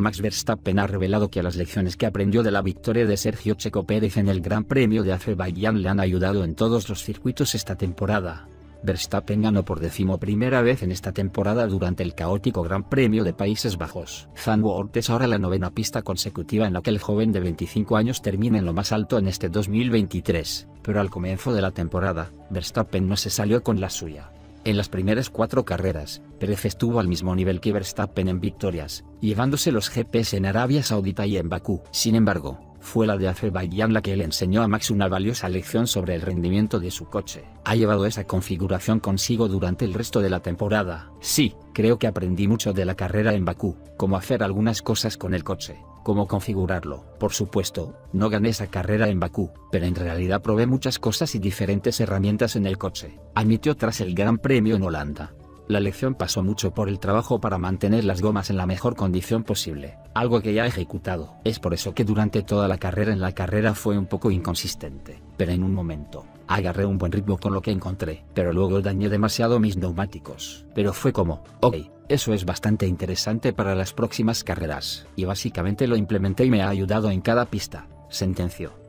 Max Verstappen ha revelado que las lecciones que aprendió de la victoria de Sergio Checo Pérez en el Gran Premio de Azerbaiyán le han ayudado en todos los circuitos esta temporada. Verstappen ganó por decimoprimera vez en esta temporada durante el caótico Gran Premio de Países Bajos. Zandvoort es ahora la novena pista consecutiva en la que el joven de 25 años termina en lo más alto en este 2023, pero al comienzo de la temporada, Verstappen no se salió con la suya. En las primeras cuatro carreras, Pérez estuvo al mismo nivel que Verstappen en victorias, llevándose los GPs en Arabia Saudita y en Bakú. Sin embargo, fue la de Azerbaiyán la que le enseñó a Max una valiosa lección sobre el rendimiento de su coche. Ha llevado esa configuración consigo durante el resto de la temporada. Sí, creo que aprendí mucho de la carrera en Bakú, cómo hacer algunas cosas con el coche, cómo configurarlo. Por supuesto, no gané esa carrera en Bakú, pero en realidad probé muchas cosas y diferentes herramientas en el coche, admitió tras el Gran Premio en Holanda. La lección pasó mucho por el trabajo para mantener las gomas en la mejor condición posible, algo que ya he ejecutado. Es por eso que durante toda la carrera en la carrera fue un poco inconsistente, pero en un momento, agarré un buen ritmo con lo que encontré, pero luego dañé demasiado mis neumáticos. Pero fue como, ok, eso es bastante interesante para las próximas carreras, y básicamente lo implementé y me ha ayudado en cada pista, sentenció.